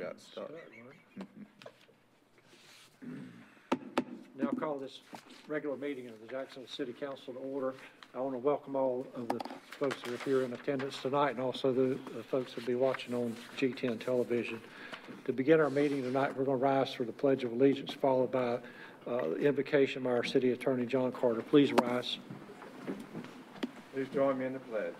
got stuck. Now call this regular meeting of the Jacksonville City Council to order. I want to welcome all of the folks that are here in attendance tonight and also the the folks that will be watching on G10 television. To begin our meeting tonight, we're going to rise for the Pledge of Allegiance, followed by uh, invocation by our City Attorney, John Carter. Please rise. Please join me in the pledge.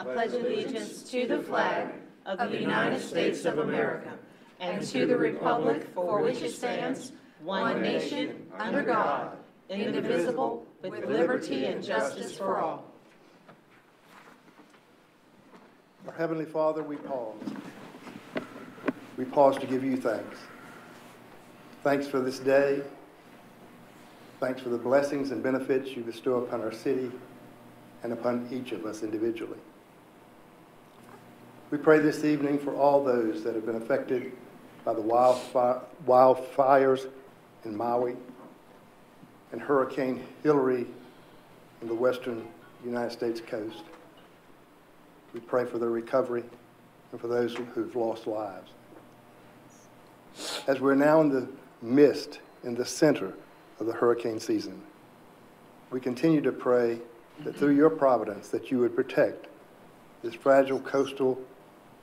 I pledge allegiance to the flag of the United States of America and to the republic for which it stands, one nation, under God, indivisible, with liberty and justice for all. Our Heavenly Father, we pause. We pause to give you thanks. Thanks for this day. Thanks for the blessings and benefits you bestow upon our city and upon each of us individually. We pray this evening for all those that have been affected by the wildfi- wildfires in Maui and Hurricane Hilary in the western United States coast. We pray for their recovery and for those who've lost lives. As we're now in the midst, in the center of the hurricane season, we continue to pray that through your providence that you would protect this fragile coastal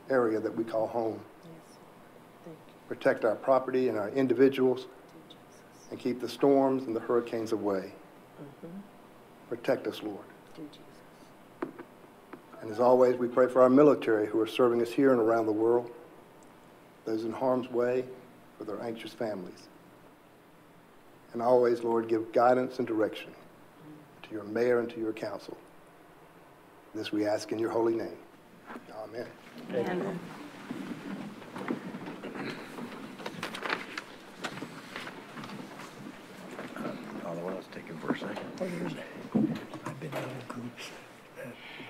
area that we call home. Protect our property and our individuals and keep the storms and the hurricanes away. Protect us, Lord. And as always, we pray for our military who are serving us here and around the world, those in harm's way, for their anxious families. And always, Lord, give guidance and direction to your mayor and to your council. This we ask in your holy name. Amen. Amen. All the while it's taking for a second. I've been in groups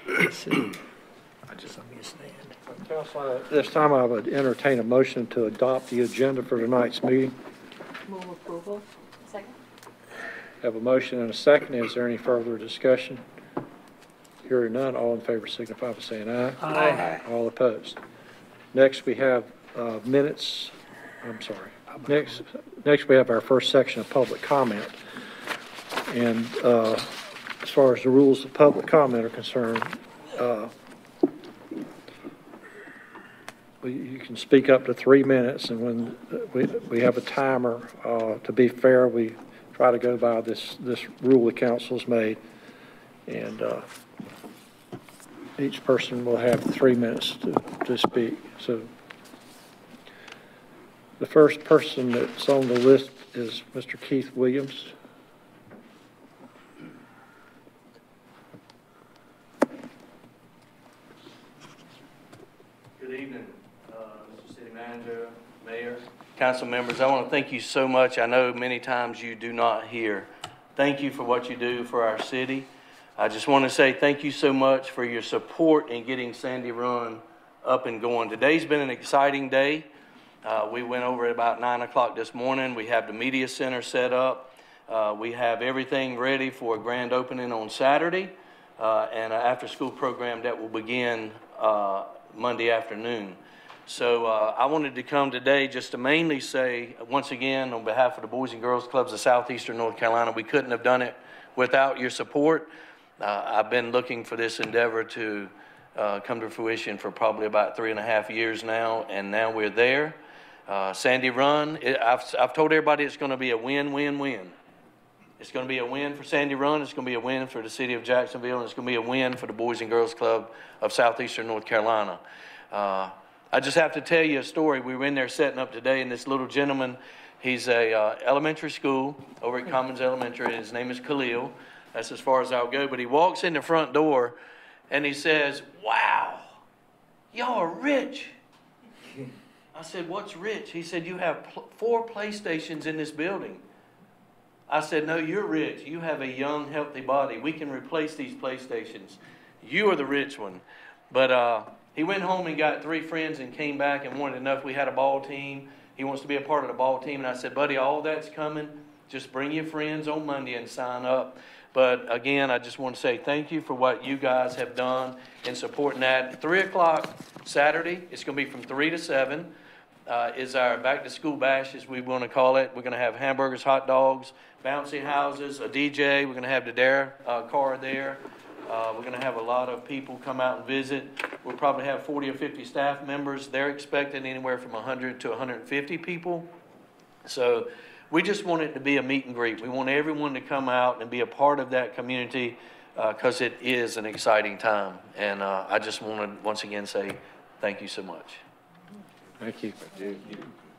that city. I just, Let me stand. Council, at this time I would entertain a motion to adopt the agenda for tonight's meeting. Move approval. Second. Have a motion and a second. Is there any further discussion? Hearing none, all in favor signify by saying aye. Aye. All opposed. Next, we have uh, minutes, I'm sorry. Next, next we have our first section of public comment. And uh, as far as the rules of public comment are concerned, uh, we- you can speak up to three minutes, and when we we have a timer, uh, to be fair, we try to go by this, this rule the council's made. And uh, each person will have three minutes to, to speak. So the first person that's on the list is Mr. Keith Williams. Good evening, uh, Mr. City Manager, Mayor, council members. I want to thank you so much. I know many times you do not hear. Thank you for what you do for our city. I just want to say thank you so much for your support in getting Sandy Run up and going. Today's been an exciting day. Uh, We went over at about 9 o'clock this morning. We have the media center set up. Uh, We have everything ready for a grand opening on Saturday uh, and an after-school program that will begin uh, Monday afternoon. So uh, I wanted to come today just to mainly say, once again, on behalf of the Boys and Girls Clubs of Southeastern North Carolina, we couldn't have done it without your support. Uh, I've been looking for this endeavor to uh, come to fruition for probably about three and a half years now, and now we're there. Uh, Sandy Run, it, I've, I've told everybody it's going to be a win-win-win. It's going to be a win for Sandy Run, it's going to be a win for the city of Jacksonville, and it's going to be a win for the Boys and Girls Club of Southeastern North Carolina. Uh, I just have to tell you a story. We were in there setting up today, and this little gentleman, he's a uh, elementary school over at Commons Elementary, and his name is Khalil. That's as far as I'll go. But he walks in the front door, and he says, "Wow, y'all are rich." I said, "What's rich?" He said, "You have pl- four PlayStations in this building." I said, No, you're rich. You have a young, healthy body. We can replace these PlayStations. You are the rich one. But uh, he went home and got three friends and came back and wanted if we had a ball team. He wants to be a part of the ball team. And I said, Buddy, all that's coming. Just bring your friends on Monday and sign up. But again, I just want to say thank you for what you guys have done in supporting that. Three o'clock Saturday, it's going to be from three to seven. uh, is our back-to-school bash, as we want to call it. We're going to have hamburgers, hot dogs, bouncy houses, a DJ. We're going to have the Dare uh, car there. Uh, We're going to have a lot of people come out and visit. We'll probably have 40 or 50 staff members. They're expecting anywhere from 100 to 150 people. So we just want it to be a meet and greet. We want everyone to come out and be a part of that community because it is an exciting time. And uh, I just want to once again say thank you so much. Thank you.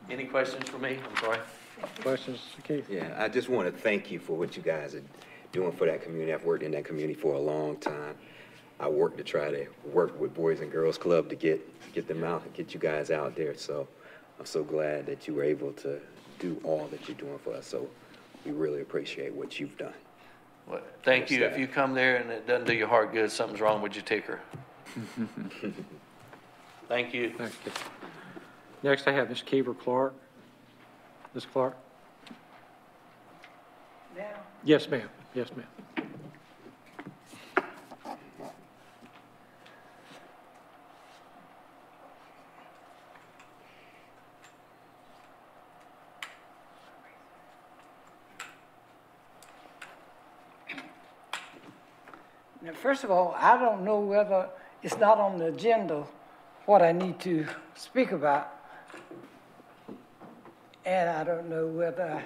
Any questions for me? I'm sorry. Questions, Keith? Yeah, I just want to thank you for what you guys are doing for that community. I've worked in that community for a long time. I worked to try to work with Boys and Girls Club to get, get them out and get you guys out there. So I'm so glad that you were able to do all that you're doing for us. So we really appreciate what you've done. Well, Thank you. If you come there and it doesn't do your heart good, something's wrong with your ticker. Thank you. Thank you. Next, I have Ms. Kiva Clark. Ms. Clark? Now? Yes, ma'am. Yes, ma'am. First of all, I don't know whether it's not on the agenda what I need to speak about. And I don't know whether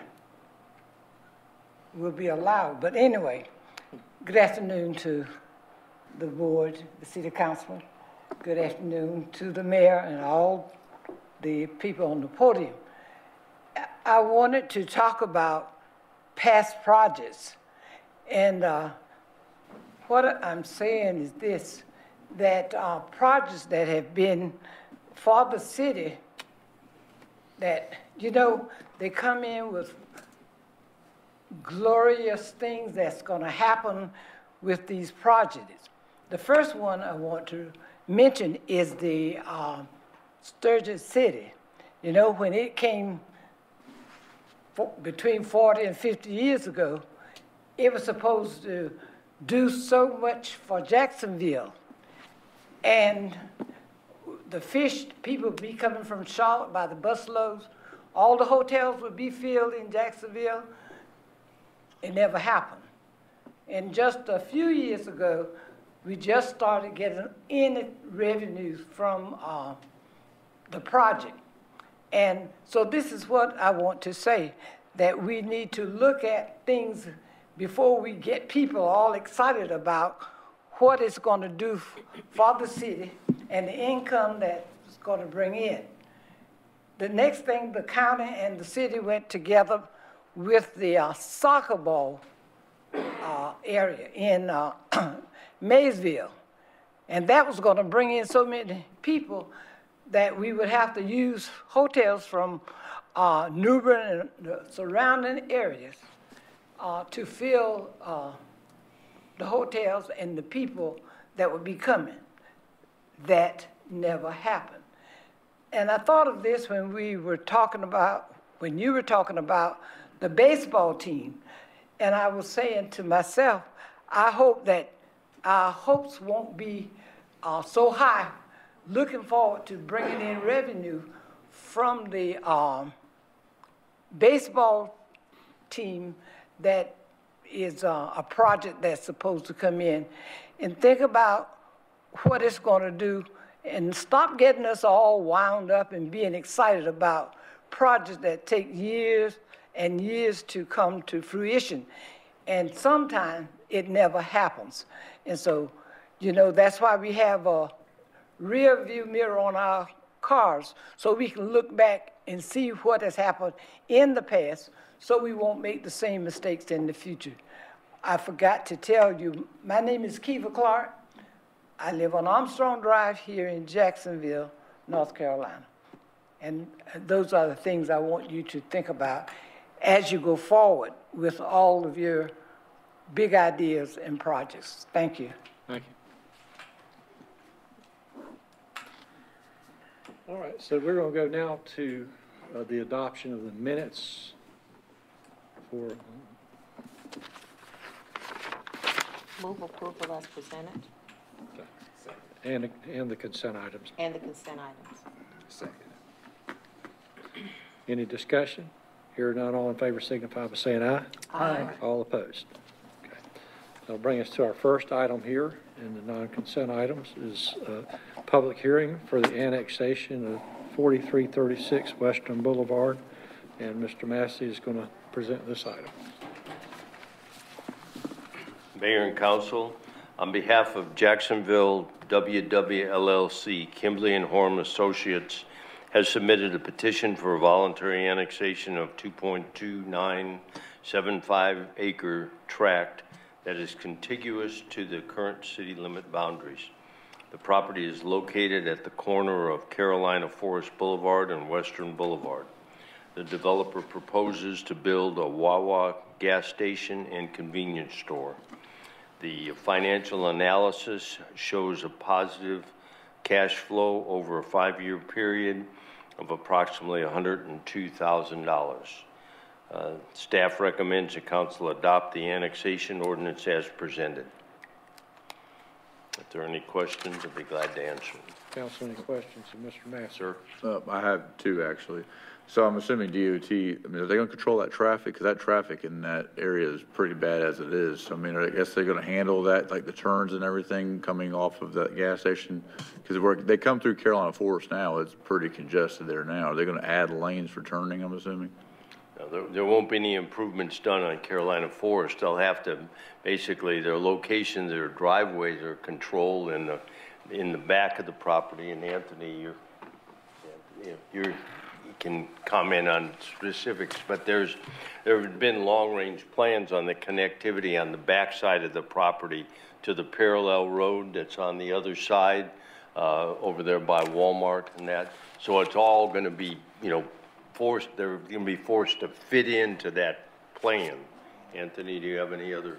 we'll be allowed. But anyway, good afternoon to the board, the city council. Good afternoon to the mayor and all the people on the podium. I- I wanted to talk about past projects. And uh, what I'm saying is this, that uh, projects that have been for the city, that, you know, they come in with glorious things that's going to happen with these projects. The first one I want to mention is the um, Sturgeon City. You know, when it came fo- between 40 and 50 years ago, it was supposed to do so much for Jacksonville. And the fish, people would be coming from Charlotte by the busloads. All the hotels would be filled in Jacksonville. It never happened. And just a few years ago, we just started getting any revenues from uh, the project. And so this is what I want to say, that we need to look at things before we get people all excited about what it's going to do for the city and the income that it's going to bring in. The next thing, the county and the city went together with the uh, soccer ball uh, area in uh, Maysville. And that was going to bring in so many people that we would have to use hotels from uh, New Bern and the surrounding areas uh, to fill uh, the hotels and the people that would be coming. That never happened. And I thought of this when we were talking about, when you were talking about the baseball team. And I was saying to myself, I hope that our hopes won't be uh, so high, looking forward to bringing in revenue from the um, baseball team that is uh, a project that's supposed to come in and think about what it's going to do and stop getting us all wound up and being excited about projects that take years and years to come to fruition. And sometimes it never happens. And so, you know, that's why we have a rear view mirror on our cars so we can look back and see what has happened in the past so we won't make the same mistakes in the future. I forgot to tell you, my name is Kiva Clark. I live on Armstrong Drive here in Jacksonville, North Carolina. And those are the things I want you to think about as you go forward with all of your big ideas and projects. Thank you. Thank you. All right, so we're going to go now to uh, the adoption of the minutes for, Move approval as presented and, and the consent items. and the consent items. Second. Any discussion? Here none, all in favor signify by saying aye. Aye. All opposed. Okay. That'll bring us to our first item here in the non-consent items is uh public hearing for the annexation of 4336 Western Boulevard. And Mr. Massey is going to present this item. Mayor and council, on behalf of Jacksonville WW LLC, Kimley-Horn and Associates has submitted a petition for a voluntary annexation of 2.2975 acre tract that is contiguous to the current city limit boundaries. The property is located at the corner of Carolina Forest Boulevard and Western Boulevard. The developer proposes to build a Wawa gas station and convenience store. The financial analysis shows a positive cash flow over a five-year period of approximately $102,000. Uh, Staff recommends the council adopt the annexation ordinance as presented. If there are any questions, I'd be glad to answer them. Council, any questions of Mr. Massey? Sir? Uh, I have two, actually. So I'm assuming DOT, I mean, are they gonna control that traffic? Because that traffic in that area is pretty bad as it is. So, I mean, I guess they're gonna handle that, like the turns and everything coming off of that gas station? Because they come through Carolina Forest now, it's pretty congested there now. Are they gonna add lanes for turning, I'm assuming? Now, There, there won't be any improvements done on Carolina Forest. They'll have to, basically, their locations, their driveways are controlled in the, in the back of the property. And Anthony, you're, you're, you can comment on specifics, but there's, there have been long-range plans on the connectivity on the backside of the property to the parallel road that's on the other side, uh, over there by Walmart and that. So it's all gonna be, you know, forced, they're gonna be forced to fit into that plan. Anthony, do you have any other?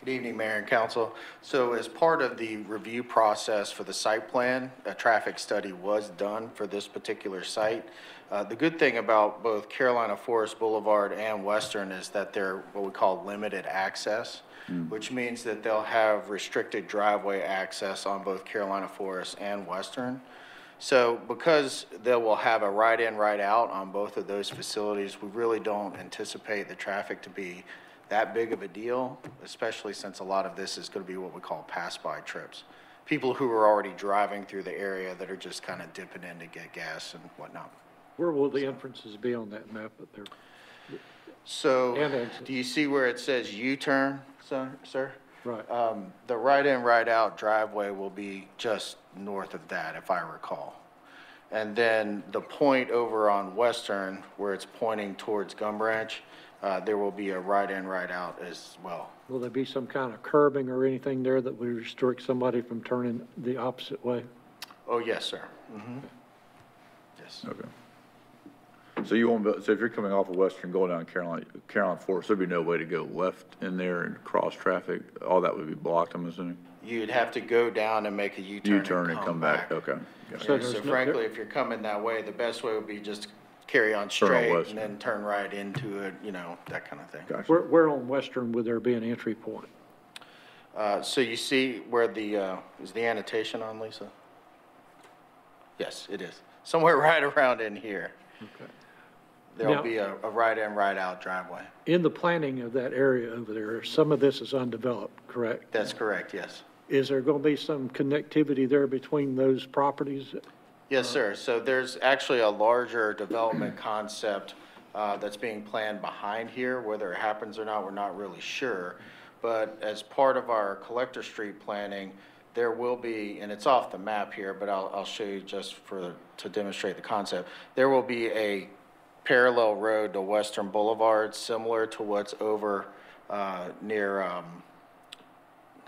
Good evening, Mayor and Council. So as part of the review process for the site plan, a traffic study was done for this particular site. Uh, The good thing about both Carolina Forest Boulevard and Western is that they're what we call limited access, which means that they'll have restricted driveway access on both Carolina Forest and Western. So because they will have a right-in, right-out on both of those facilities, we really don't anticipate the traffic to be that big of a deal, especially since a lot of this is going to be what we call pass-by trips. People who are already driving through the area that are just kind of dipping in to get gas and whatnot. Where will the entrances be on that map up there? So, do you see where it says U-turn, sir? sir? Right. Um, The right-in, right-out driveway will be just north of that, if I recall. And then the point over on Western, where it's pointing towards Gum Branch, uh, there will be a right-in, right-out as well. Will there be some kind of curbing or anything there that would restrict somebody from turning the opposite way? Oh, yes, sir. Mhm. Yes. Okay. So you won't, be- so if you're coming off of Western going down Carolina, Carolina Forest, there'd be no way to go left in there and cross traffic? All that would be blocked, I'm assuming? You'd have to go down and make a U-turn U-turn and come back, okay. Got So it. Yeah, there's So no- frankly, if you're coming that way, the best way would be just carry on straight Western. and then turn right into it, you know, that kind of thing. Gotcha. Where, where on Western would there be an entry point? Uh, so you see where the, uh, is the annotation on, Lisa? Yes, it is. Somewhere right around in here. Okay. There'll Now- be a, a right in, right out driveway. In the planning of that area over there, some of this is undeveloped, correct? That's correct, yes. Is there going to be some connectivity there between those properties? Yes, sir. So there's actually a larger development concept uh, that's being planned behind here. Whether it happens or not, we're not really sure. But as part of our Collector Street planning, there will be, and it's off the map here, but I'll, I'll show you just for, to demonstrate the concept. There will be a parallel road to Western Boulevard, similar to what's over uh, near, um,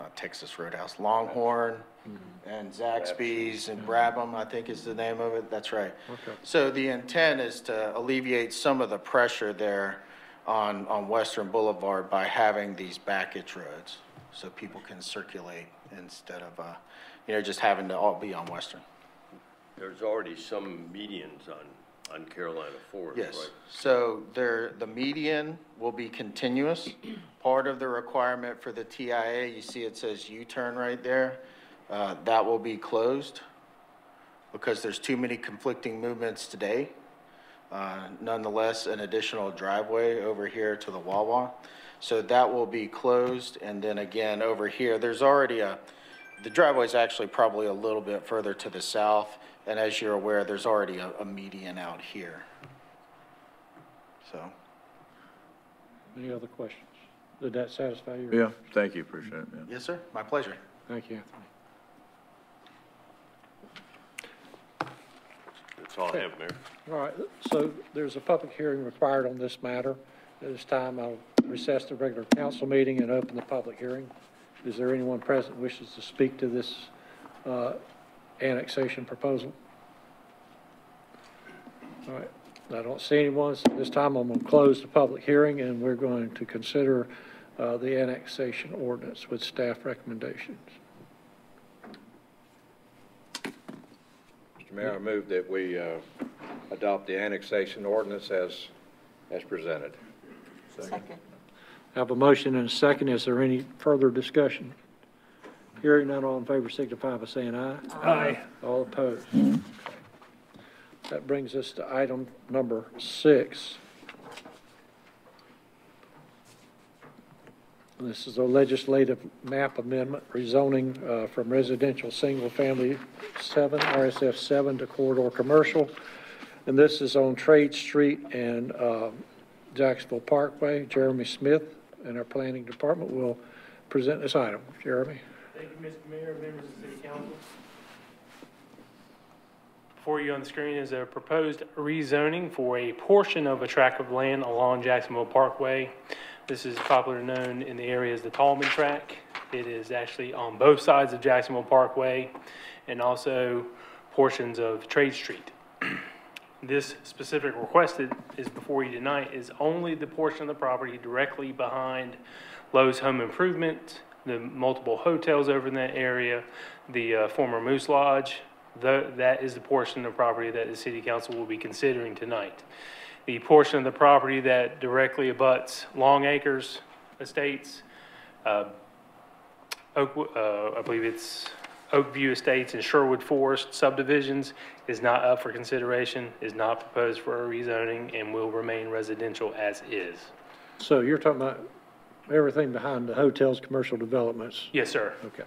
not Texas Roadhouse, Longhorn and Zaxby's and Brabham, I think is the name of it. That's right. Okay. So the intent is to alleviate some of the pressure there on, on Western Boulevard by having these backage roads so people can circulate instead of, uh, you know, just having to all be on Western. There's already some medians on, on Carolina Forest, right? Yes, so there, the median will be continuous. Part of the requirement for the TIA, you see it says U-turn right there, uh, that will be closed because there's too many conflicting movements today. Uh, Nonetheless, an additional driveway over here to the Wawa. So that will be closed, and then again, over here, there's already a, the driveway is actually probably a little bit further to the south, and as you're aware, there's already a a median out here. So. Any other questions? Did that satisfy you? Yeah, thank you, appreciate it, yeah. Yes, sir, my pleasure. Thank you, Anthony. That's all I have, Mayor. All right, so there's a public hearing required on this matter. At this time, I'll recess the regular council meeting and open the public hearing. Is there anyone present who wishes to speak to this uh, annexation proposal? All right, I don't see anyone, so this time I'm going to close the public hearing, and we're going to consider uh, the annexation ordinance with staff recommendations. Mr. Mayor, I move that we uh, adopt the annexation ordinance as, as presented. Second. I Have a motion and a second. Is there any further discussion? Hearing none, all in favor signify by saying aye. Aye. All opposed? That brings us to item number six. This is a legislative map amendment rezoning uh, from residential single-family seven, RSF seven to corridor commercial. And this is on Trade Street and um, Jacksonville Parkway. Jeremy Smith in our planning department will present this item. Jeremy? Thank you, Mr. Mayor, members of the city council. Before you on the screen is a proposed rezoning for a portion of a tract of land along Jacksonville Parkway. This is popularly known in the area as the Tallman Track. It is actually on both sides of Jacksonville Parkway and also portions of Trade Street. This specific requested is before you tonight is only the portion of the property directly behind Lowe's Home Improvement, the multiple hotels over in that area, the uh, former Moose Lodge. Tho- That is the portion of property that the city council will be considering tonight. The portion of the property that directly abuts Long Acres Estates, uh, Oak, uh, I believe it's Oakview Estates and Sherwood Forest subdivisions is not up for consideration, is not proposed for a rezoning, and will remain residential as is. So you're talking about everything behind the hotels, commercial developments? Yes, sir. Okay.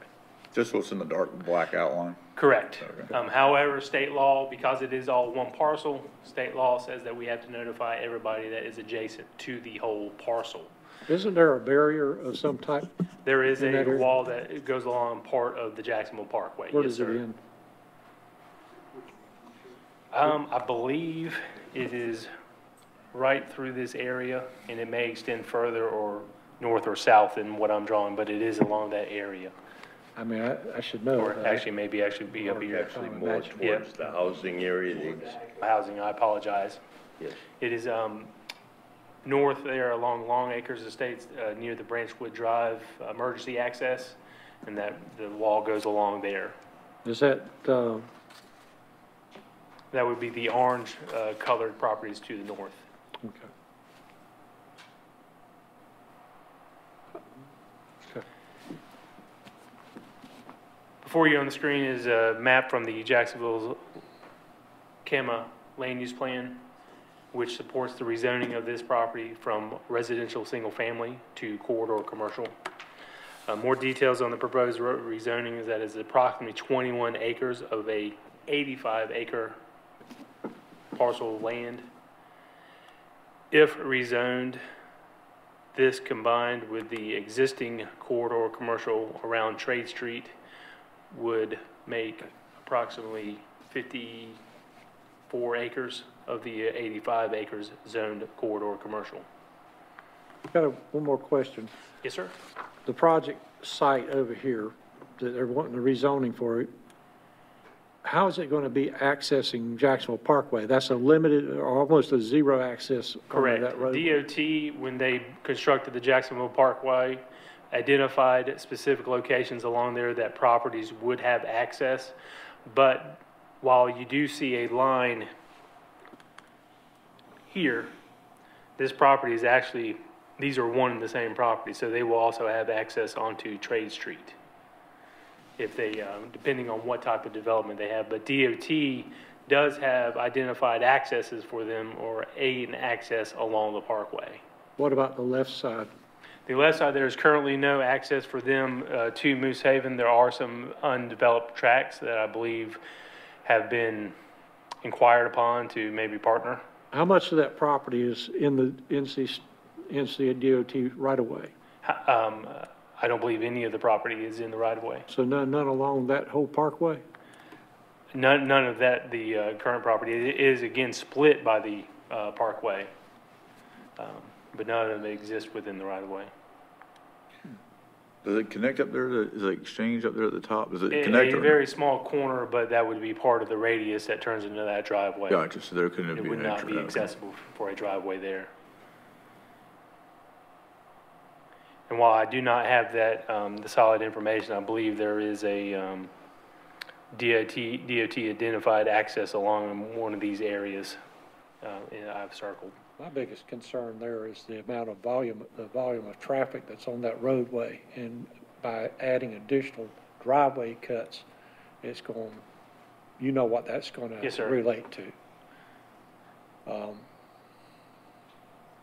Just what's in the dark black outline. Correct. Okay. Um, however, state law, because it is all one parcel, state law says that we have to notify everybody that is adjacent to the whole parcel. Isn't there a barrier of some type? There is In that a area? wall that goes along part of the Jacksonville Parkway. Where Yes, does it sir. end? Um, I believe it is right through this area, and it may extend further or north or south than what I'm drawing, but it is along that area. I mean, I, I should know. Or that. actually, maybe actually be up here. Actually, more Imagine. towards the housing area. the ex- Housing, I apologize. Yes. It is, um, north there along Long Acres Estates, uh, near the Branchwood Drive emergency access, and that, the wall goes along there. Is that, uh, That would be the orange, uh, colored properties to the north. okay. Okay. Before you on the screen is a map from the Jacksonville CAMA land use plan, which supports the rezoning of this property from residential single-family to corridor commercial. Uh, More details on the proposed rezoning is that it's approximately 21 acres of a 85-acre parcel of land. If rezoned, this combined with the existing corridor commercial around Trade Street would make approximately 54 acres of the 85 acres zoned corridor commercial. Got a, one more question. Yes, sir? The project site over here that they're wanting the rezoning for, it. how is it going to be accessing Jacksonville Parkway? That's a limited, or almost a zero access Correct. that road? DOT, when they constructed the Jacksonville Parkway, identified specific locations along there that properties would have access. But while you do see a line here, this property is actually, these are one and the same property, so they will also have access onto Trade Street. If they, um, depending on what type of development they have, but DOT does have identified accesses for them or aid and access along the parkway. What about the left side? The left side, there is currently no access for them uh, to Moose Haven. There are some undeveloped tracks that I believe have been inquired upon to maybe partner. How much of that property is in the NC, NC DOT right of way? Um, I don't believe any of the property is in the right of way. So none, none along that whole parkway? None, none of that, the uh, current property It is again split by the uh, parkway. Um, But none of it exist within the right of way. Does it connect up there, to- is it exchange up there at the top? Does it A connect? a or- very small corner, but that would be part of the radius that turns into that driveway. Gotcha, so there couldn't It be would an not be okay. accessible for a driveway there. And while I do not have that, um, the solid information, I believe there is a, um, DOT, DOT identified access along one of these areas, uh, and I've circled. My biggest concern there is the amount of volume, the volume of traffic that's on that roadway. And by adding additional driveway cuts, it's going, you know what that's Yes, sir. relate to. Um,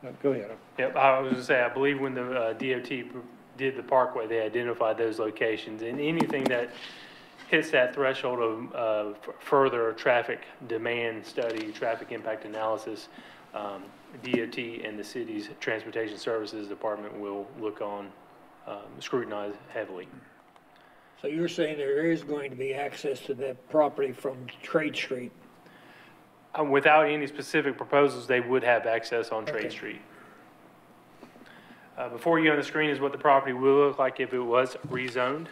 no, Go ahead. Yep, I was gonna say, I believe when the uh, DOT did the parkway, they identified those locations, and anything that hits that threshold of, uh, f- further traffic demand study, traffic impact analysis, um, DOT and the city's Transportation Services Department will look on, um, scrutinize heavily. So you're saying there is going to be access to that property from Trade Street? Uh, Without any specific proposals, they would have access on Trade Okay. Street. Uh, Before you on the screen is what the property will look like if it was rezoned.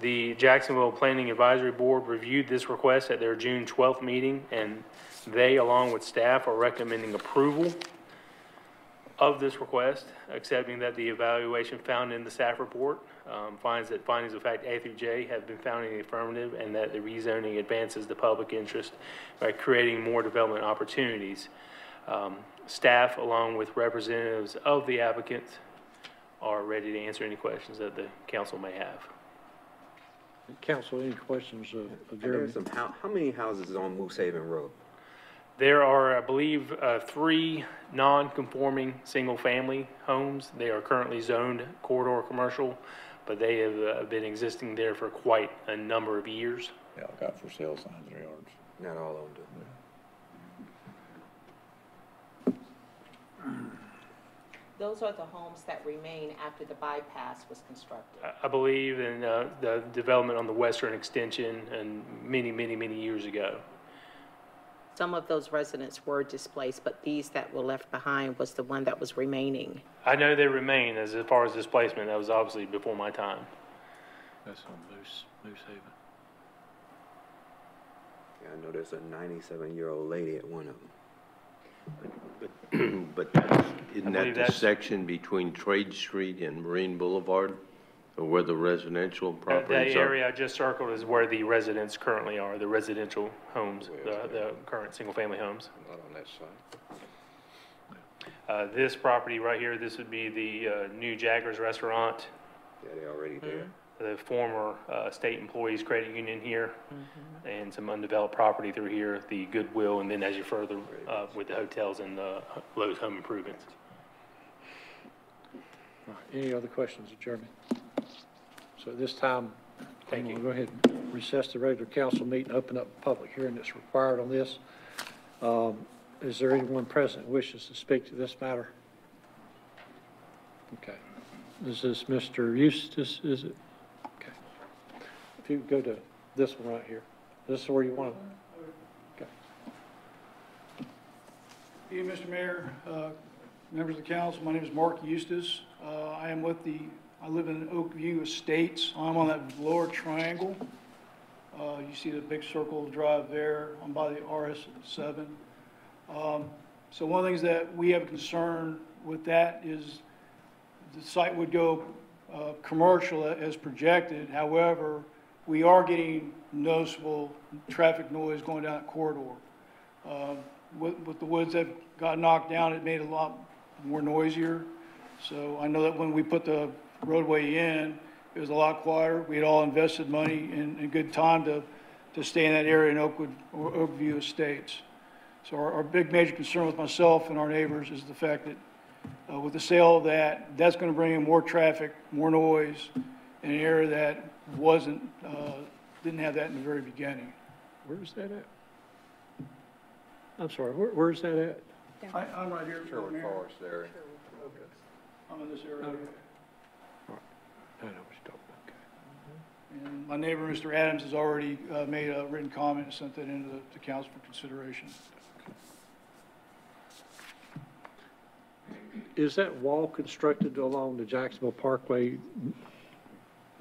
The Jacksonville Planning Advisory Board reviewed this request at their June 12th meeting, and they, along with staff, are recommending approval of this request, accepting that the evaluation found in the staff report um, finds that findings of fact A through J have been found in the affirmative, and that the rezoning advances the public interest by creating more development opportunities. Um, Staff, along with representatives of the applicant, are ready to answer any questions that the council may have. Council, any questions of of Jeremy? There's some, how, how many houses is on Moose Haven Road? There are, I believe, uh, three non-conforming single-family homes. They are currently zoned corridor commercial, but they have uh, been existing there for quite a number of years. Yeah, I've got for sale signs in their yards. Not all of them do. Those are the homes that remain after the bypass was constructed. I- I believe in uh, the development on the western extension and many, many, many years ago. Some of those residents were displaced, but these that were left behind was the one that was remaining. I know they remain, as far as displacement, that was obviously before my time. That's on Moose, Moose Haven. Yeah, I know there's a ninety-seven-year-old lady at one of them. But that's- isn't that the that's- section between Trade Street and Marine Boulevard? Or where the residential That that properties are? area I just circled is where the residents currently are, the residential homes, the, the current single-family homes. Not on that side. Uh, This property right here, this would be the uh, new Jaggers Restaurant, Yeah, they're already there. The former uh, State Employees Credit Union here, Mm-hmm. and some undeveloped property through here, the Goodwill, and then as you further uh, with the hotels and the Lowe's Home Improvements. All right, Any other questions of Jeremy? So at this time, Thank I'm you. gonna go ahead and recess the regular council meeting, open up a public hearing that's required on this. Um, Is there anyone present who wishes to speak to this matter? Okay. Is this Mr. Eustace, is it? You go to this one right here, this is where you want to, okay. You, Mr. Mayor, uh, members of the council, my name is Mark Eustace. Uh, I am with the, I live in Oak View Estates. I'm on that lower triangle. Uh, You see the big circle drive there. I'm by the RS-7. Um, So one of the things that we have a concern with that is the site would go uh, commercial as projected. However, we are getting noticeable traffic noise going down that corridor. Um, With, with the woods that got knocked down, it made it a lot more noisier. So I know that when we put the roadway in, it was a lot quieter. We had all invested money and, and good time to to stay in that area in Oakwood, or Oakview Estates. So our, our big major concern with myself and our neighbors is the fact that uh, with the sale of that, that's going to bring in more traffic, more noise an area that wasn't, uh, didn't have that in the very beginning. Where's that at? I'm sorry, where, where's that at? I, I'm right here. Sherwood here. Forest area. I'm in this area. I know what you're talking about, okay. And my neighbor, Mr. Adams, has already uh, made a written comment and sent that into the, to council for consideration. Is that wall constructed along the Jacksonville Parkway?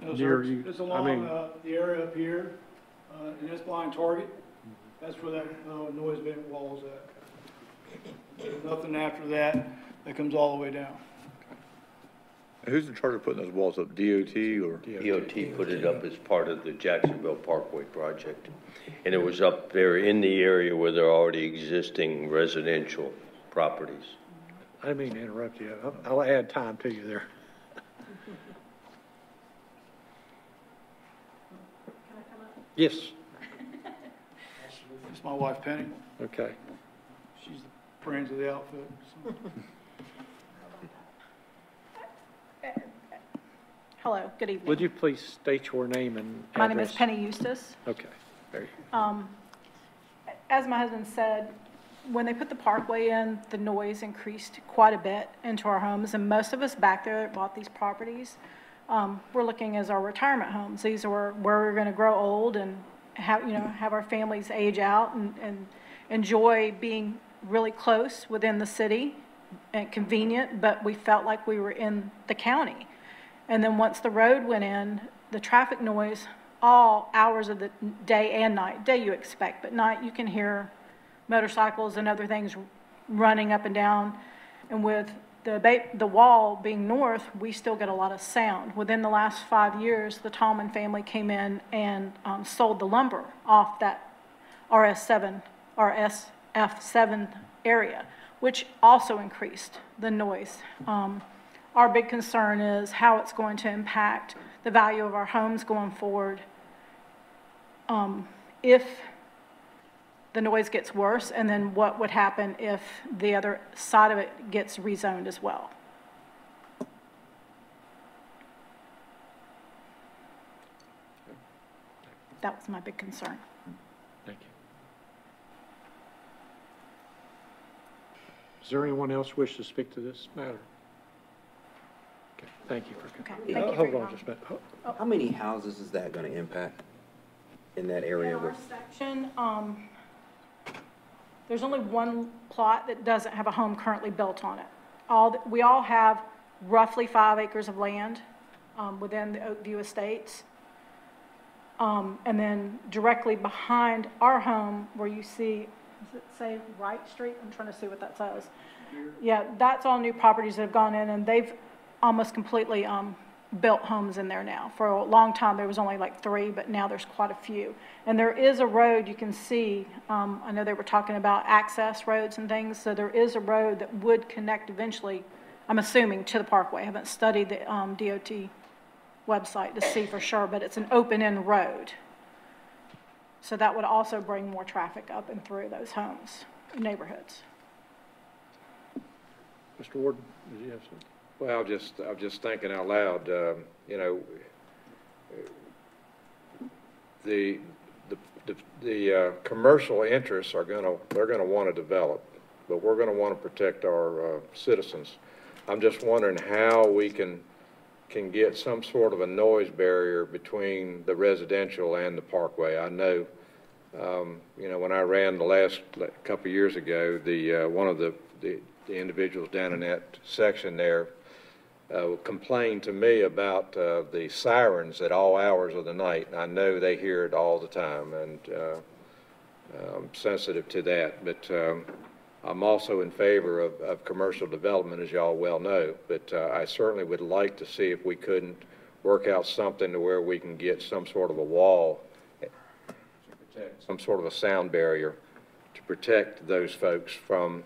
No, Near sir, you- it's I along, mean- uh, the area up here, uh, and it's blind target. That's where that, uh, noise event wall is at. Nothing after that, that comes all the way down. Who's in charge of putting those walls up, DOT or? DOT put it up as part of the Jacksonville Parkway project. And it was up there in the area where there are already existing residential properties. I didn't mean to interrupt you. I'll- I'll add time to you there. Yes, It's my wife Penny. okay. She's the brains of the outfit. so. Hello, good evening. Would you please state your name and address? My name is Penny Eustace. Okay, very Um, As my husband said, when they put the parkway in, the noise increased quite a bit into our homes, and most of us back there that bought these properties, um, we're looking as our retirement homes. These are where we're going to grow old and have, you know, have our families age out and, and enjoy being really close within the city and convenient, but we felt like we were in the county. And then once the road went in, the traffic noise, all hours of the day and night, day you expect, but night you can hear motorcycles and other things running up and down. And with the, the wall being north, we still get a lot of sound. Within the last five years, the Tallman family came in and um, sold the lumber off that RS7, RSF7 area, which also increased the noise. Um, Our big concern is how it's going to impact the value of our homes going forward. Um, If the noise gets worse, and then what would happen if the other side of it gets rezoned as well? That was my big concern. Thank you. Is there anyone else wish to speak to this matter? Okay, thank you for. Okay, thank you Hold your on just a minute. Ho- How many houses is that gonna impact in that area In our section, um, there's only one plot that doesn't have a home currently built on it. All, we all have roughly five acres of land, um, within the Oakview Estates. Um, and then directly behind our home, where you see, does it say Wright Street? I'm trying to see what that says. Yeah, that's all new properties that have gone in, and they've almost completely, um, built homes in there now. For a long time, there was only like three, but now there's quite a few. And there is a road you can see, um, I know they were talking about access roads and things, so there is a road that would connect eventually, I'm assuming, to the parkway. I haven't studied the, um, DOT website to see for sure, but it's an open-end road. So that would also bring more traffic up and through those homes, neighborhoods. Mr. Warden, did you have something? Well, just, I'm just thinking out loud, um, you know, the, the, the- the, uh, commercial interests are gonna, they're gonna wanna develop, but we're gonna wanna protect our, uh, citizens. I'm just wondering how we can, can get some sort of a noise barrier between the residential and the parkway. I know, um, you know, when I ran the last couple of years ago, the, uh, one of the, the the individuals down in that section there uh, complained to me about uh, the sirens at all hours of the night. I know they hear it all the time, and uh, I'm sensitive to that. But um, I'm also in favor of, of commercial development, as y'all well know. But uh, I certainly would like to see if we couldn't work out something to where we can get some sort of a wall, some sort of a sound barrier to protect those folks from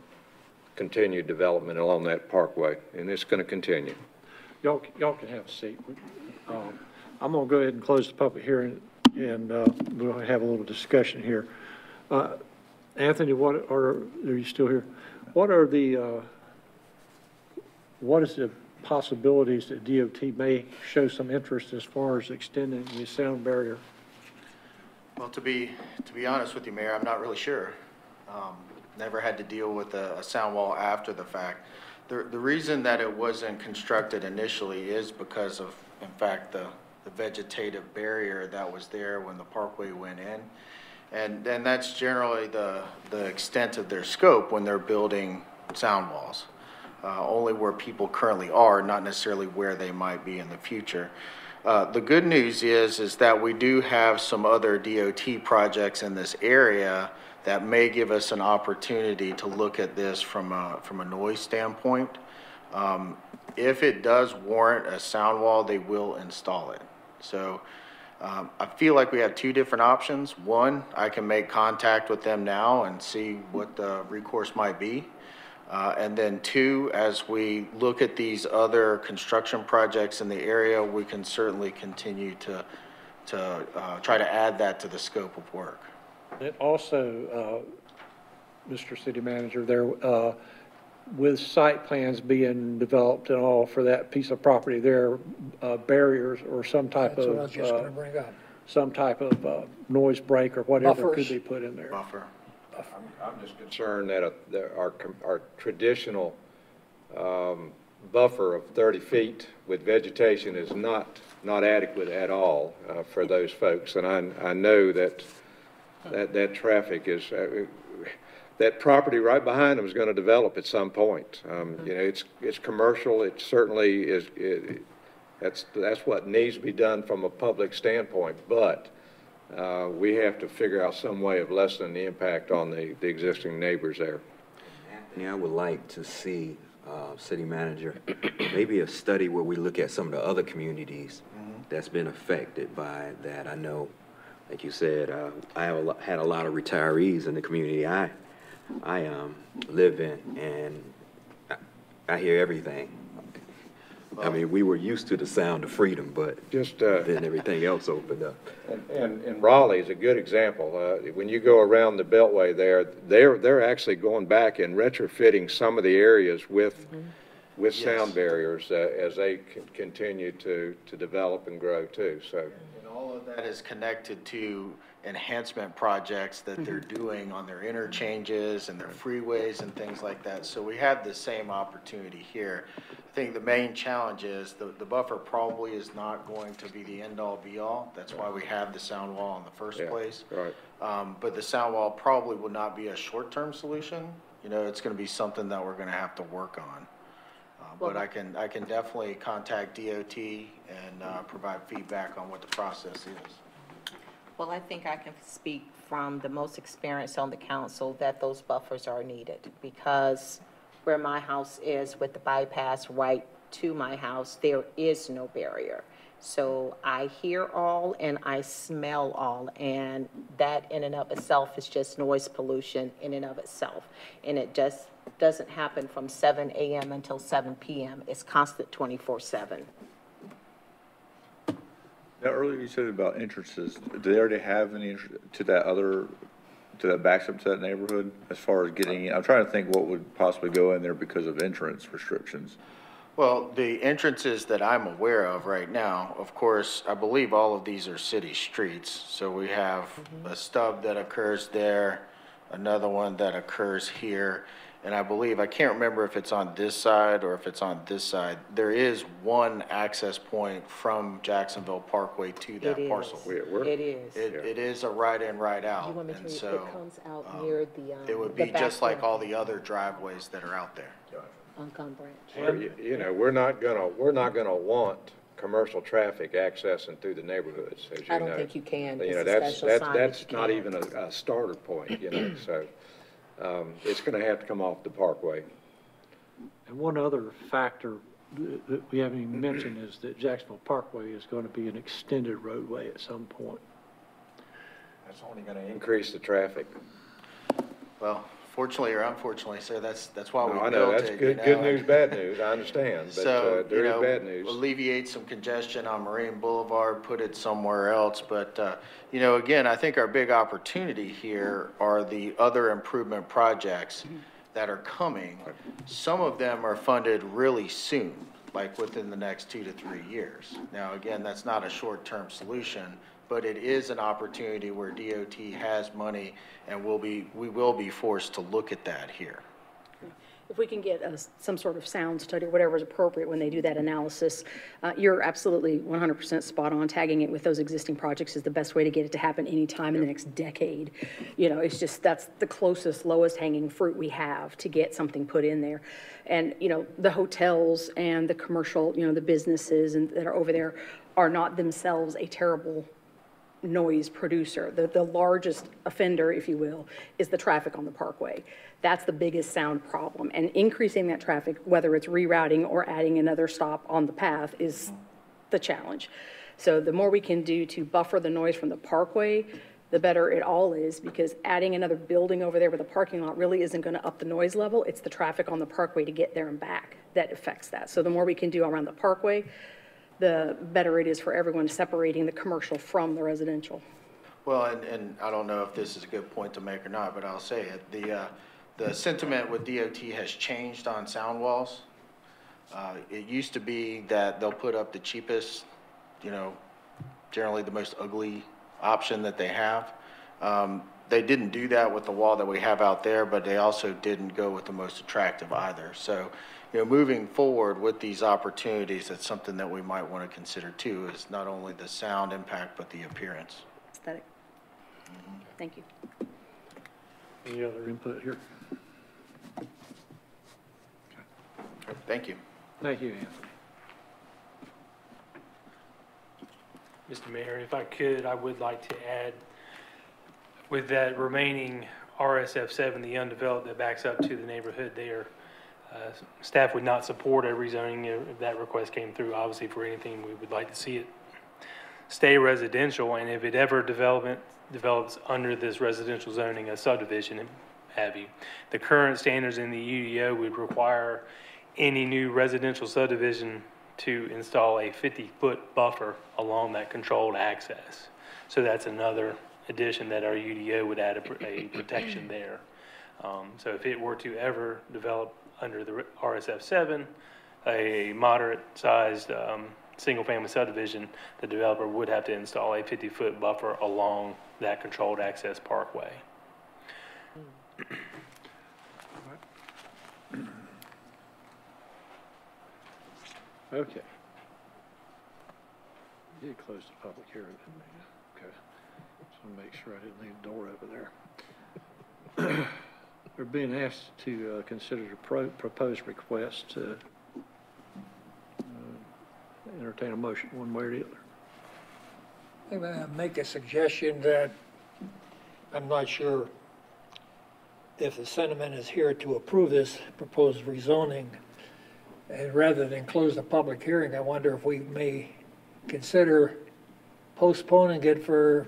continued development along that parkway, and it's going to continue. Y'all, y'all can have a seat. Um, I'm gonna go ahead and close the public hearing. and uh, we'll have a little discussion here. Uh, Anthony, what are, are you still here? What are the, uh, what is the possibilities that DOT may show some interest as far as extending the sound barrier? Well, to be, to be honest with you, Mayor, I'm not really sure. Um, Never had to deal with a, a sound wall after the fact. The, the reason that it wasn't constructed initially is because of, in fact, the, the vegetative barrier that was there when the parkway went in. And, and that's generally the, the extent of their scope when they're building sound walls. Uh, only where people currently are, not necessarily where they might be in the future. Uh, the good news is, is that we do have some other DOT projects in this area that may give us an opportunity to look at this from a, from a noise standpoint. Um, if it does warrant a sound wall, they will install it. So, um, I feel like we have two different options. One, I can make contact with them now and see what the recourse might be. Uh, and then two, as we look at these other construction projects in the area, we can certainly continue to, to, uh, try to add that to the scope of work. And also, uh, Mr. City Manager, there, uh, with site plans being developed and all for that piece of property, there are uh, barriers or some type That's what I of, was just uh, gonna bring up. some type of uh, noise break or whatever could Buffers. be put in there. Buffer. I'm just concerned that uh, there- our, com- our traditional um, buffer of 30 feet with vegetation is not, not adequate at all uh, for those folks. And I, I know that, that, that traffic is, uh, that property right behind them is going to develop at some point. Um, You know, it's, it's commercial, it certainly is, it- that's, that's what needs to be done from a public standpoint, but uh, we have to figure out some way of lessening the impact on the, the existing neighbors there. Anthony, I would like to see, uh, city manager, maybe a study where we look at some of the other communities that's been affected by that. I know, like you said, uh, I have a lot, had a lot of retirees in the community I, I, um, live in, and I, I hear everything. I mean, we were used to the sound of freedom, but Just, uh, then everything else opened up. And, and, and Raleigh is a good example. Uh, when you go around the Beltway there, they're, they're actually going back and retrofitting some of the areas with, with Yes. sound barriers, uh, as they con- continue to, to develop and grow too, so. And all of that is connected to enhancement projects that they're doing on their interchanges and their freeways and things like that. So we have the same opportunity here. I think the main challenge is the, the buffer probably is not going to be the end-all be-all. That's why we have the sound wall in the first Yeah, place. Right. Um, but the sound wall probably will not be a short-term solution. You know, it's gonna be something that we're gonna have to work on. Uh, But I can, I can definitely contact DOT and, uh, provide feedback on what the process is. Well, I think I can speak from the most experience on the council that those buffers are needed because where my house is with the bypass right to my house, there is no barrier. So I hear all and I smell all, and that in and of itself is just noise pollution in and of itself. And it just doesn't happen from seven AM until seven PM. It's constant twenty-four seven. Now, earlier you said about entrances, do they already have any to that other, to that backs up to that neighborhood as far as getting in? I'm trying to think what would possibly go in there because of entrance restrictions. Well, the entrances that I'm aware of right now, of course, I believe all of these are city streets. So we have a stub that occurs there, another one that occurs here. And I believe, I can't remember if it's on this side or if it's on this side. There is one access point from Jacksonville Parkway to It that is. parcel. We- we're- It is. It, it is a right in, right out. You want me to And tell you, so, it comes out um, near the, um, It would the be just back like end all the other driveways that are out there. On Gum Branch. Well, You you know, we're not gonna, we're not gonna want commercial traffic accessing through the neighborhoods, as you know. I don't think you can. You It's know, a that's, special that's, sign that that's you not can't. even a, a starter point, you know, so, um, it's gonna have to come off the parkway. And one other factor that that we haven't even mentioned is that Jacksonville Parkway is going to be an extended roadway at some point. That's only gonna increase the traffic. Well, Fortunately or unfortunately, sir, that's, that's why we No, I know, built that's you good, know, good and- news, bad news, I understand, but, So, uh, you there is know, bad news. alleviate some congestion on Marine Boulevard, put it somewhere else. But, uh, you know, again, I think our big opportunity here are the other improvement projects that are coming. Some of them are funded really soon, like within the next two to three years. Now, again, that's not a short-term solution, but it is an opportunity where DOT has money and will be, we will be forced to look at that here. If we can get a- some sort of sound study, whatever is appropriate when they do that analysis, uh, you're absolutely 100% spot on. Tagging it with those existing projects is the best way to get it to happen any anytime in the next decade. You know, it's just, that's the closest, lowest hanging fruit we have to get something put in there. And, you know, the hotels and the commercial, you know, the businesses and that are over there are not themselves a terrible noise producer. The, the largest offender, if you will, is the traffic on the parkway. That's the biggest sound problem. And increasing that traffic, whether it's rerouting or adding another stop on the path, is the challenge. So the more we can do to buffer the noise from the parkway, the better it all is, because adding another building over there with a parking lot really isn't going to up the noise level. It's the traffic on the parkway to get there and back that affects that. So the more we can do around the parkway, the better it is for everyone separating the commercial from the residential. Well, and, and I don't know if this is a good point to make or not, but I'll say it. The, uh, the sentiment with DOT has changed on sound walls. Uh, it used to be that they'll put up the cheapest, you know, generally the most ugly option that they have. Um, they didn't do that with the wall that we have out there, but they also didn't go with the most attractive either. So, you know, moving forward with these opportunities, that's something that we might want to consider too, is not only the sound impact, but the appearance. Aesthetic. Mm-hmm. Thank you. Any other input here? Thank you. Thank you, Anthony. Mr. Mayor, if I could, I would like to add, with that remaining RSF seven, the undeveloped that backs up to the neighborhood there, uh, staff would not support a rezoning if that request came through. Obviously, for anything, we would like to see it stay residential, and if it ever development, develops under this residential zoning, a subdivision, have you, the current standards in the UDO would require any new residential subdivision to install a 50-foot buffer along that controlled access. So that's another addition that our UDO would add a, a protection there. Um, so if it were to ever develop under the RSF seven, a moderate-sized, um, single-family subdivision, the developer would have to install a 50-foot buffer along that controlled access parkway. Okay. We Did close the public hearing, didn't we? Okay. Just want to make sure I didn't leave the door open there. We're being asked to uh, consider the pro- proposed request to uh, entertain a motion one way or the other. I'm gonna make a suggestion that I'm not sure if the sentiment is here to approve this proposed rezoning. And rather than close the public hearing, I wonder if we may consider postponing it for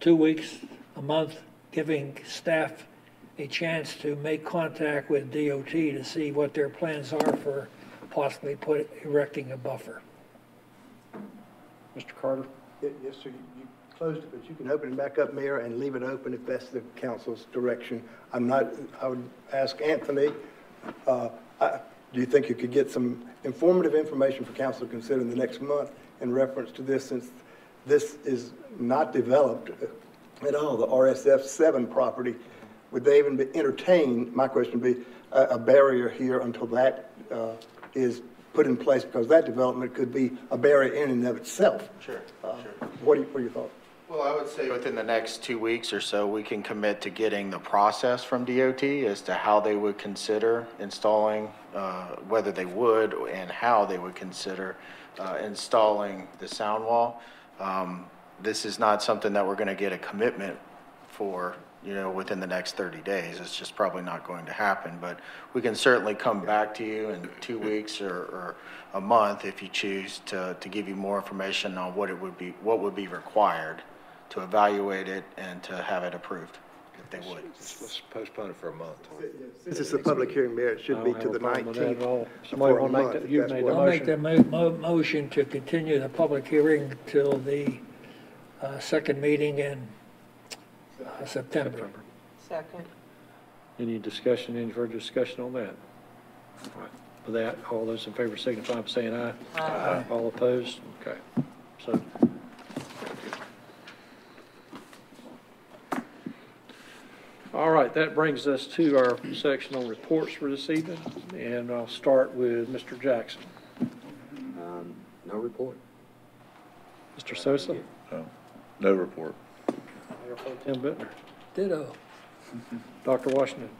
two weeks, a month, giving staff a chance to make contact with DOT to see what their plans are for possibly put, erecting a buffer. Mr. Carter? Yes, sir, you you closed it, but you can open it back up, Mayor, and leave it open if that's the council's direction. I'm not, I would ask Anthony, uh, I- do you think you could get some informative information for council to consider in the next month in reference to this, since this is not developed at all, the RSF seven property? Would they even be entertain, my question would be, a, a barrier here until that uh, is put in place? Because that development could be a barrier in and of itself. Sure, Uh, What are, you- what are your thoughts? Well, I would say within the next two weeks or so, we can commit to getting the process from DOT as to how they would consider installing, uh, whether they would and how they would consider uh, installing the sound wall. Um, This is not something that we're going to get a commitment for, you know, within the next 30 days. It's just probably not going to happen. But we can certainly come back to you in two weeks or, or a month if you choose to, to give you more information on what it would be, what would be required to evaluate it and to have it approved. If they would. Let's postpone it for a month. Since it's a public hearing, Mayor, it should be to the problem with that at all. 19th. Somebody for a want to make month, that, if you that's made the I'll make the motion. mo- mo- motion to continue the public hearing till the uh, second meeting in uh, September. Second. Any discussion, any further discussion on that? All right. With that, all those in favor signify by saying aye. Aye. All opposed? Okay. So. All right, that brings us to our section on reports for this evening, and I'll start with Mr. Jackson. Um, No report. Mr. Sosa? No, no report. Mayor Pro Tem Bittner? Ditto. Dr. Washington?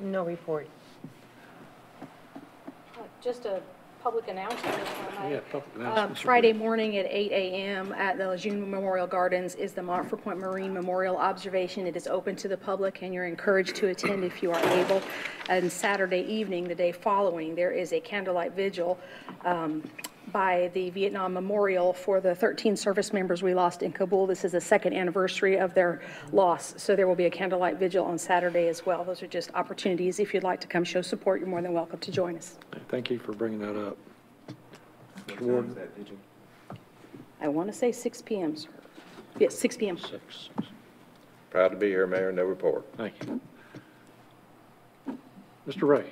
No report. Just a public announcement, if I may. Yeah, public Um, announcements. Friday morning at 8 a.m. at the Lejeune Memorial Gardens is the Montford Point Marine Memorial Observation. It is open to the public, and you're encouraged to attend if you are able. And Saturday evening, the day following, there is a candlelight vigil um, by the Vietnam Memorial for the 13 service members we lost in Kabul. This is the second anniversary of their loss, so there will be a candlelight vigil on Saturday as well. Those are just opportunities. If you'd like to come show support, you're more than welcome to join us. Thank you for bringing that up. What time is that vigil? I want to say 6 PM, sir. Yes, 6 PM. Six. Proud to be here, Mayor, no report. Thank you. Mr. Ray?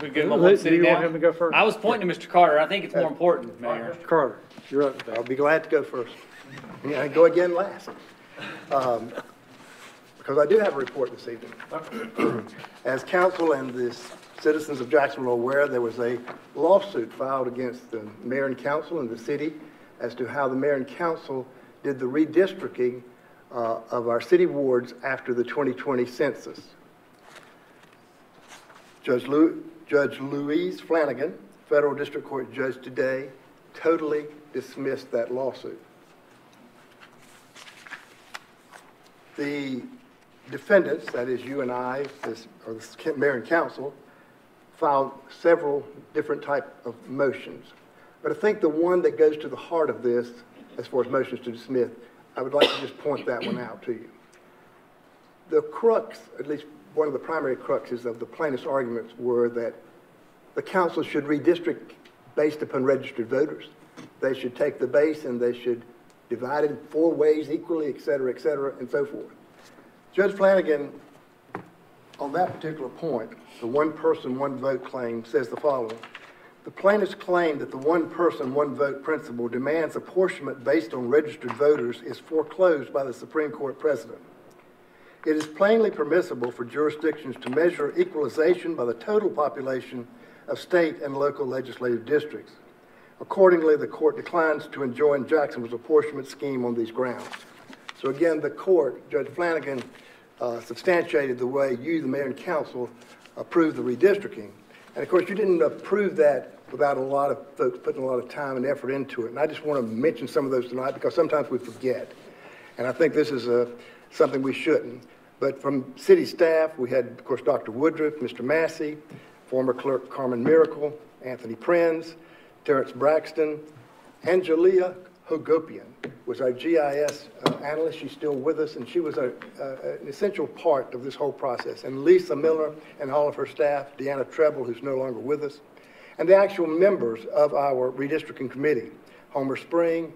We good, my Do one you want him to go first? I was pointing to Mr. Carter. I think it's more important, Mayor. Carter, you're up. I'll be glad to go first. Yeah, I go again last. Um, Because I do have a report this evening. As council and the citizens of Jacksonville are aware, there was a lawsuit filed against the mayor and council and the city as to how the mayor and council did the redistricting uh, of our city wards after the 2020 census. Judge Lou, Judge Louise Flanagan, federal district court judge today, totally dismissed that lawsuit. The defendants, that is you and I, this, or the mayor and council, filed several different type of motions. But I think the one that goes to the heart of this, as far as motions to dismiss, I would like to just point that one out to you. The crux, at least one of the primary cruxes of the plaintiff's arguments were that the council should redistrict based upon registered voters. They should take the base and they should divide it four ways equally, et cetera, et cetera, and so forth. Judge Flanagan, on that particular point, the one person, one vote claim says the following. The plaintiff's claim that the one person, one vote principle demands apportionment based on registered voters is foreclosed by the Supreme Court precedent. It is plainly permissible for jurisdictions to measure equalization by the total population of state and local legislative districts. Accordingly, the court declines to enjoin Jacksonville's apportionment scheme on these grounds. So again, the court, Judge Flanagan, uh, substantiated the way you, the mayor and council, approved the redistricting. And of course, you didn't approve that without a lot of folks putting a lot of time and effort into it. And I just want to mention some of those tonight because sometimes we forget. And I think this is uh, something we shouldn't. But from city staff, we had, of course, Dr. Woodruff, Mr. Massey, former clerk Carmen Miracle, Anthony Prinz, Terrence Braxton, Angelia Hagopian was our GIS uh, analyst. She's still with us, and she was a, uh, an essential part of this whole process. And Lisa Miller and all of her staff, Deanna Treble, who's no longer with us, and the actual members of our redistricting committee, Homer Spring,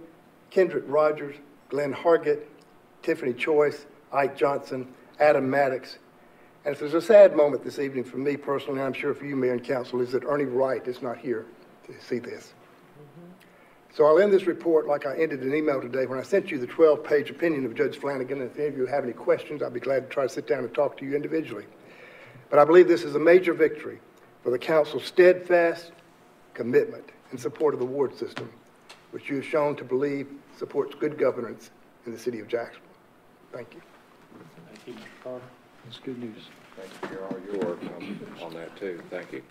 Kendrick Rogers, Glenn Hargett, Tiffany Choice, Ike Johnson, Adam Maddox. And if there's a sad moment this evening for me personally, I'm sure for you, Mayor and Council, is that Ernie Wright is not here to see this. Mm-hmm. So I'll end this report like I ended an email today when I sent you the 12-page opinion of Judge Flanagan. And if any of you have any questions, I'll be glad to try to sit down and talk to you individually. But I believe this is a major victory for the council's steadfast commitment and support of the ward system, which you have shown to believe supports good governance in the city of Jacksonville. Thank you. Thank you, Mr. Carter. That's good news. Thank you for all your work on, on that too. Thank you.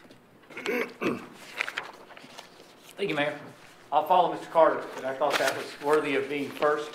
Thank you, Mayor. I'll follow Mr. Carter, but I thought that was worthy of being first.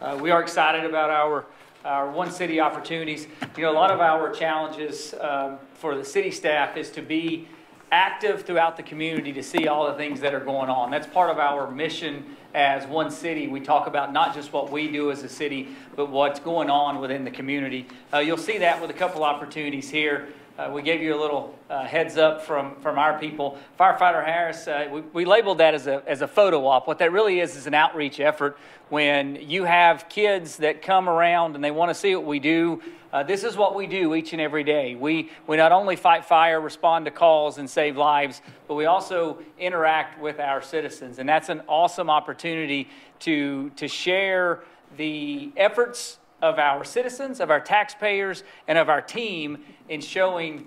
Uh, we are excited about our, our one city opportunities. You know, a lot of our challenges um, for the city staff is to be active throughout the community to see all the things that are going on. That's part of our mission as one city, we talk about not just what we do as a city, but what's going on within the community. Uh, you'll see that with a couple opportunities here. Uh, we gave you a little uh, heads up from, from our people. Firefighter Harris, uh, we, we labeled that as a, as a photo op. What that really is is an outreach effort. When you have kids that come around and they want to see what we do, uh, this is what we do each and every day. We, we not only fight fire, respond to calls, and save lives, but we also interact with our citizens. And that's an awesome opportunity to, to share the efforts of our citizens, of our taxpayers, and of our team in showing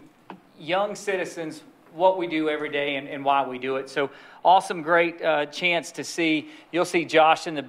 young citizens what we do every day and, and why we do it. So awesome, great uh, chance to see. You'll see Josh in the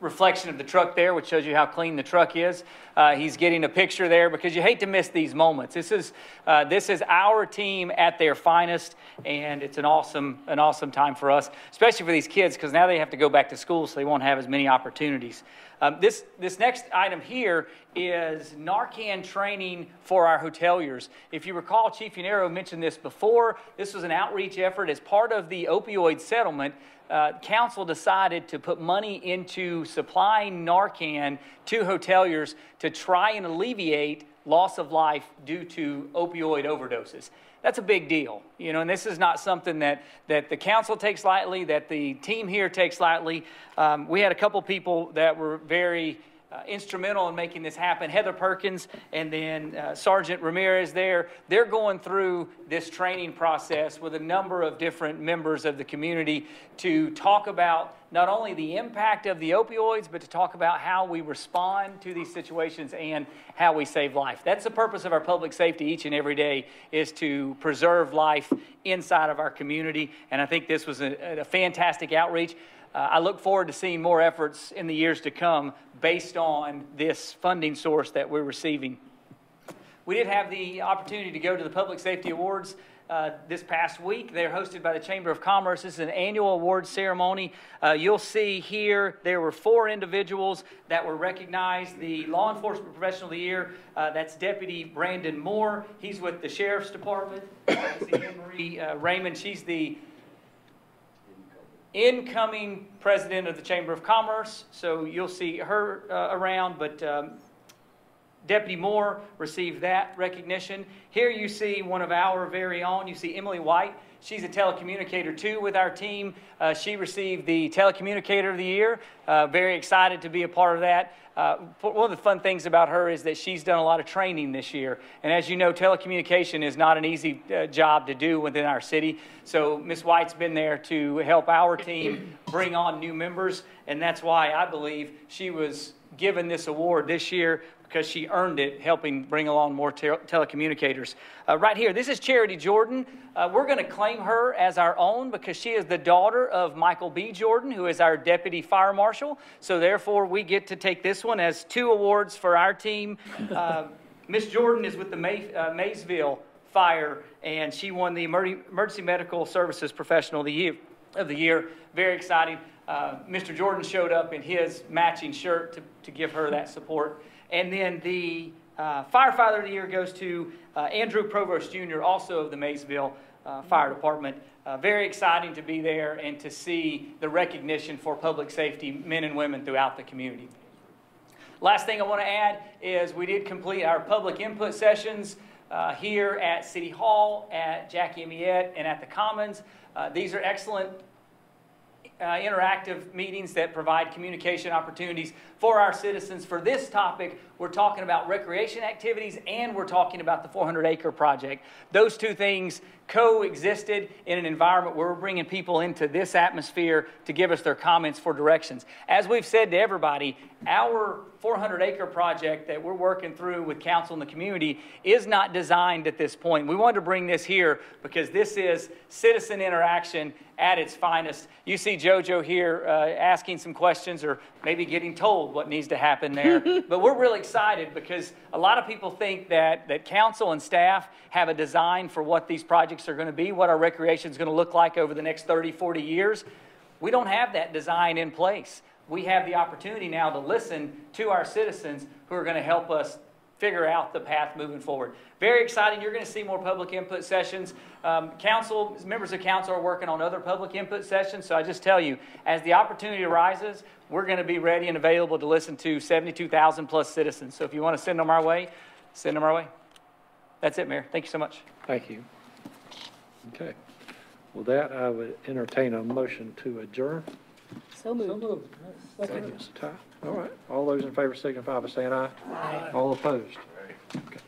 reflection of the truck there, which shows you how clean the truck is. Uh, he's getting a picture there because you hate to miss these moments. This is uh, this is our team at their finest, and it's an awesome an awesome time for us, especially for these kids because now they have to go back to school, so they won't have as many opportunities. Um, this this next item here is Narcan training for our hoteliers. If you recall, Chief Yaniero mentioned this before. This was an outreach effort as part of the opioid settlement uh, council decided to put money into supplying Narcan to hoteliers to try and alleviate loss of life due to opioid overdoses. That's a big deal, you know, and this is not something that, that the council takes lightly, that the team here takes lightly. Um, we had a couple people that were very uh, instrumental in making this happen. Heather Perkins and then uh, Sergeant Ramirez there, they're going through this training process with a number of different members of the community to talk about not only the impact of the opioids, but to talk about how we respond to these situations and how we save life. That's the purpose of our public safety each and every day is to preserve life inside of our community. And I think this was a, a fantastic outreach. Uh, I look forward to seeing more efforts in the years to come based on this funding source that we're receiving. We did have the opportunity to go to the Public Safety Awards uh, this past week. They're hosted by the Chamber of Commerce. This is an annual award ceremony. Uh, you'll see here there were four individuals that were recognized. The Law Enforcement Professional of the Year, uh, that's Deputy Brandon Moore. He's with the Sheriff's Department. Anne Marie uh, Raymond, she's the incoming president of the Chamber of Commerce, so you'll see her uh, around, but um, Deputy Moore received that recognition. Here you see one of our very own. You see Emily White. She's a telecommunicator too with our team. Uh, she received the Telecommunicator of the Year. Uh, very excited to be a part of that. Uh, one of the fun things about her is that she's done a lot of training this year. And as you know, telecommunication is not an easy uh, job to do within our city. So Ms. White's been there to help our team bring on new members. And that's why I believe she was given this award this year because she earned it helping bring along more te telecommunicators. Uh, right here, this is Charity Jordan. Uh, we're going to claim her as our own because she is the daughter of Michael B. Jordan, who is our deputy fire marshal. So therefore, we get to take this one as two awards for our team. Uh, Miss Jordan is with the May, uh, Maysville Fire, and she won the Emergency Medical Services Professional of the Year. Of the year. Very exciting. Uh, Mr. Jordan showed up in his matching shirt to, to give her that support. And then the uh, firefighter of the year goes to uh, Andrew Provost Jr., also of the Maysville uh, Fire Department. Uh, very exciting to be there and to see the recognition for public safety men and women throughout the community. Last thing I want to add is we did complete our public input sessions uh, here at City Hall, at Jackie Amyette, and at the Commons. Uh, these are excellent uh, interactive meetings that provide communication opportunities for our citizens. For this topic, we're talking about recreation activities and we're talking about the 400 acre project. Those two things coexisted in an environment where we're bringing people into this atmosphere to give us their comments for directions. As we've said to everybody, our 400 acre project that we're working through with council and the community is not designed at this point. We wanted to bring this here because this is citizen interaction at its finest. You see JoJo here uh, asking some questions or maybe getting told what needs to happen there. but we're really excited because a lot of people think that, that council and staff have a design for what these projects are going to be, what our recreation is going to look like over the next 30, 40 years. We don't have that design in place. We have the opportunity now to listen to our citizens who are going to help us figure out the path moving forward. Very exciting. You're going to see more public input sessions. Um, council, members of council are working on other public input sessions. So I just tell you, as the opportunity arises, we're going to be ready and available to listen to 72,000 plus citizens. So if you want to send them our way, send them our way. That's it, Mayor. Thank you so much. Thank you. Okay. With that, I would entertain a motion to adjourn. So moved. Second, Mr. Ty. All right. All those in favor signify by saying aye. Aye. All opposed? Okay.